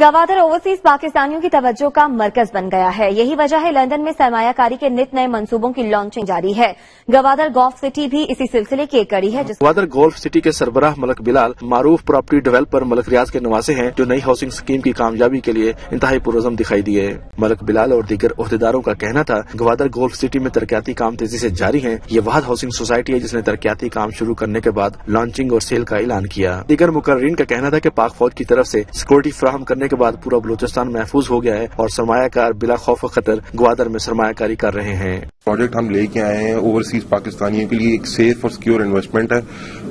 Gwadar overseas پاکستانیوں کی توجہ کا مرکز بن گیا ہے۔ یہی وجہ ہے لندن میں سرمایہ کاری کے نت نئے منصوبوں کی لانچنگ جاری ہے۔ گوادر گولف سٹی بھی اسی سلسلے کی ایک کڑی ہے جس گوادر گولف سٹی کے سربراہ ملک بلال معروف پراپرٹی ڈیولپر ملک ریاض کے نواسے ہیں جو نئی ہاؤسنگ اسکیم کی کامیابی کے لیے انتہائی پرزم دکھائی دیے ملک بلال اور دیگر عہدیداروں کا کہنا تھا، گوادر گولف سٹی میں ترقیاتی کام تیزی سے جاری ہیں۔ یہ واحد ہاؤسنگ سوسائٹی ہے جس نے ترقیاتی کام شروع کرنے کے بعد لانچنگ اور سیل کا اعلان کیا۔ دیگر مقررین کا کہنا تھا کہ پاک فوج کی طرف سے سیکورٹی فراہم کرنے کرنے کے بعد پورا بلوچستان محفوظ ہو گیا ہے اور سرمایہ کار بلا خوف و خطر گوادر میں سرمایہ کاری کر رہے ہیں۔ پروجیکٹ ہم لے کے آئے ہیں اوورسیز پاکستانیوں کے لیے ایک سیف اور سیکیور انویسٹمنٹ ہے۔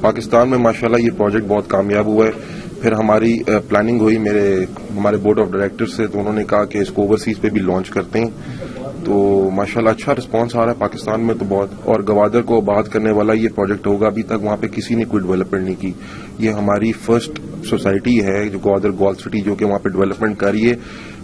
پاکستان میں ماشاءاللہ یہ پروجیکٹ بہت کامیاب ہوا ہے۔ پھر ہماری پلاننگ ہوئی میرے، ہمارے بورڈ آف ڈائریکٹر سے تو انہوں نے کہا کہ اس کو اوورسیز پہ بھی لانچ کرتے ہیں۔ تو ماشاءاللہ اچھا رسپانس آ رہا ہے پاکستان میں تو بہت۔ اور گوادر کو آباد کرنے والا یہ پروجیکٹ ہوگا، ابھی تک وہاں پہ کسی نے کوئی ڈیولپمنٹ نہیں کی۔ یہ ہماری فرسٹ سوسائٹی ہے، جو گوادر گول سٹی جو کہ وہاں پہ ڈیولپمنٹ کر رہی ہے۔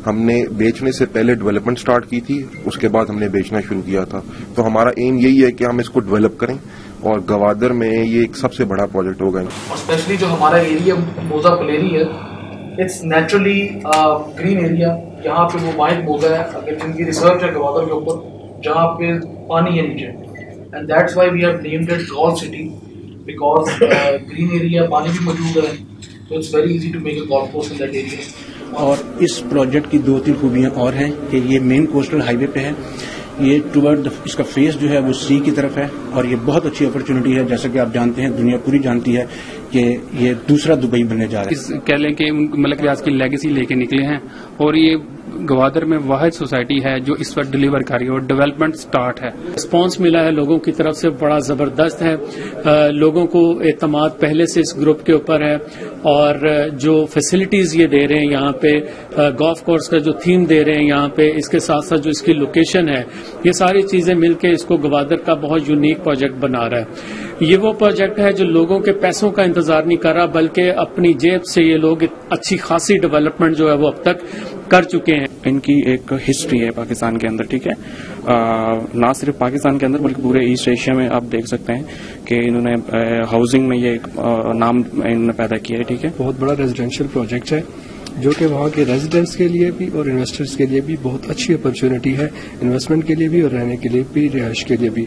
ہم نے بیچنے سے پہلے ڈیولپمنٹ سٹارٹ کی تھی، اس کے بعد ہم نے بیچنا شروع کیا تھا۔ تو ہمارا ایم یہی ہے کہ ہم اس کو ڈیولپ کریں اور گوادر میں یہ ایک سب سے بڑا پروجیکٹ ہوگا۔ اسپیشلی جو ہمارا ایریا موزا پلیری ہے اٹس نیچرلی گرین ایریا یہاں پہ وہ مائل ہوتا ہے، اگر جن کی ریسرچ ہے گوادر کے اوپر، جہاں پہ پانی ہے نیچے۔ And that's why we have named it Golf City because green area پانی بھی موجود ہے۔ تو it's very easy to make a golf post in that area اور اس پروجیکٹ کی دو تین خوبیاں اور ہیں کہ یہ مین کوسٹل ہائی وے پہ ہے۔ یہ ٹورڈ اس کا فیس جو ہے وہ سی کی طرف ہے اور یہ بہت اچھی اپرچونٹی ہے۔ جیسا کہ آپ جانتے ہیں، دنیا پوری جانتی ہے کہ یہ دوسرا دبئی بننے جا رہا ہے۔ کہہ لیں کہ ملک ریاض کی لیگسی لے کے نکلے ہیں اور یہ گوادر میں واحد سوسائٹی ہے جو اس وقت ڈلیور کر رہی ہے اور ڈیولپمنٹ سٹارٹ ہے۔ رسپانس ملا ہے لوگوں کی طرف سے، بڑا زبردست ہے۔ لوگوں کو اعتماد پہلے سے اس گروپ کے اوپر ہے اور جو فیسلٹیز یہ دے رہے ہیں، یہاں پہ گولف کورس کا جو تھیم دے رہے ہیں، یہاں پہ اس کے ساتھ ساتھ جو اس کی لوکیشن ہے یہ ساری چیزیں مل کے اس کو گوادر کا بہت یونیک پروجیکٹ بنا رہا ہے۔ یہ وہ پروجیکٹ ہے جو لوگوں کے پیسوں کا انتظار نہیں کر رہا بلکہ اپنی جیب سے یہ لوگ اچھی خاصی ڈیولپمنٹ جو ہے وہ اب تک کر چکے ہیں۔ ان کی ایک ہسٹری ہے پاکستان کے اندر ٹھیک ہے؟ نہ صرف پاکستان کے اندر بلکہ پورے ایسٹ ایشیا میں آپ دیکھ سکتے ہیں کہ انہوں نے ہاؤسنگ میں یہ ایک نام انہوں نے پیدا کیا ہے ٹھیک ہے؟ بہت بڑا ریزیڈینشیل پروجیکٹ ہے۔ جو کہ وہاں کے ریزیڈنٹس کے لیے بھی اور انویسٹرز کے لیے بھی بہت اچھی اپرچونٹی ہے انویسٹمنٹ کے لیے بھی اور رہنے کے لیے بھی، رہائش کے لیے بھی۔